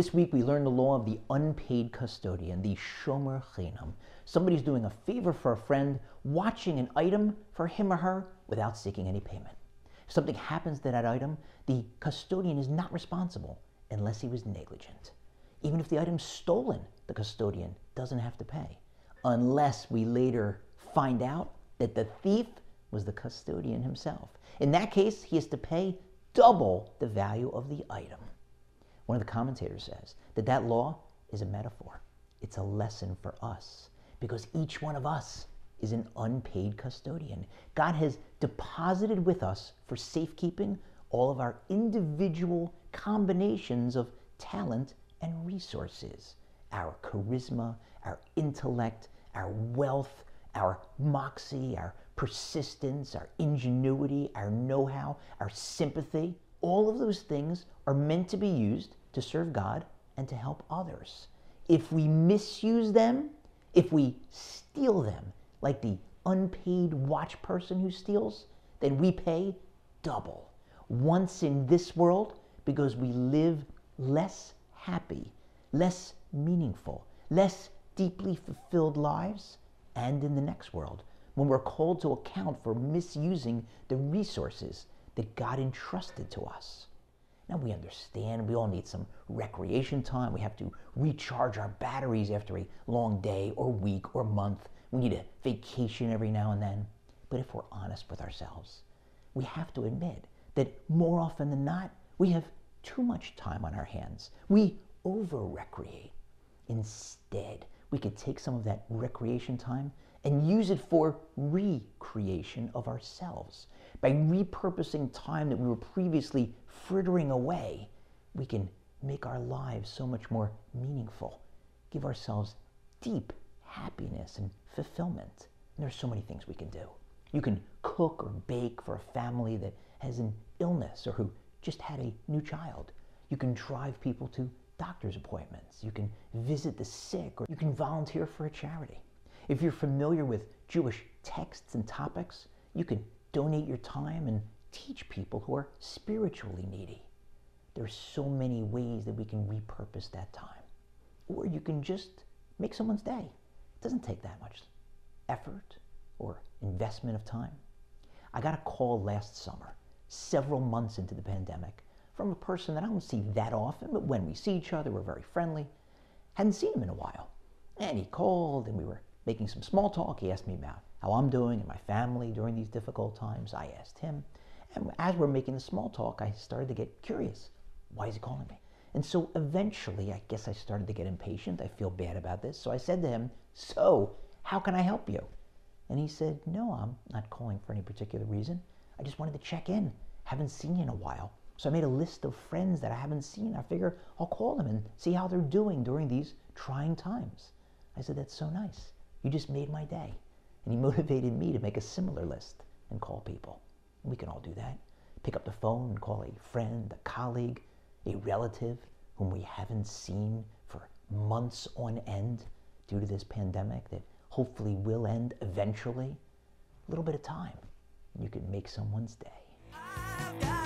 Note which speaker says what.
Speaker 1: This week we learned the law of the unpaid custodian, the shomer chinam. Somebody's doing a favor for a friend, watching an item for him or her without seeking any payment. If something happens to that item, the custodian is not responsible unless he was negligent. Even if the item's stolen, the custodian doesn't have to pay, unless we later find out that the thief was the custodian himself. In that case, he has to pay double the value of the item. One of the commentators says that that law is a metaphor. It's a lesson for us because each one of us is an unpaid custodian. God has deposited with us for safekeeping all of our individual combinations of talent and resources our charisma, our intellect, our wealth, our moxie, our persistence, our ingenuity, our know how, our sympathy. All of those things are meant to be used to serve God and to help others. If we misuse them, if we steal them, like the unpaid watch person who steals, then we pay double. Once in this world, because we live less happy, less meaningful, less deeply fulfilled lives, and in the next world, when we're called to account for misusing the resources that God entrusted to us. Now we understand we all need some recreation time. We have to recharge our batteries after a long day or week or month. We need a vacation every now and then. But if we're honest with ourselves, we have to admit that more often than not, we have too much time on our hands. We over recreate. Instead, we could take some of that recreation time and use it for recreation of ourselves. By repurposing time that we were previously frittering away, we can make our lives so much more meaningful, give ourselves deep happiness and fulfillment. And there's so many things we can do. You can cook or bake for a family that has an illness or who just had a new child. You can drive people to doctor's appointments. You can visit the sick or you can volunteer for a charity. If you're familiar with Jewish texts and topics, you can donate your time and teach people who are spiritually needy. There's so many ways that we can repurpose that time. Or you can just make someone's day. It doesn't take that much effort or investment of time. I got a call last summer, several months into the pandemic, from a person that I don't see that often, but when we see each other, we're very friendly. Hadn't seen him in a while. And he called and we were making some small talk. He asked me about how I'm doing and my family during these difficult times. I asked him. And as we're making the small talk, I started to get curious. Why is he calling me? And so eventually, I guess I started to get impatient. I feel bad about this. So I said to him, So, how can I help you? And he said, No, I'm not calling for any particular reason. I just wanted to check in. Haven't seen you in a while. So I made a list of friends that I haven't seen. I figure I'll call them and see how they're doing during these trying times. I said, That's so nice. You just made my day. And he motivated me to make a similar list and call people. We can all do that. Pick up the phone and call a friend, a colleague, a relative whom we haven't seen for months on end due to this pandemic that hopefully will end eventually. A little bit of time, you can make someone's day.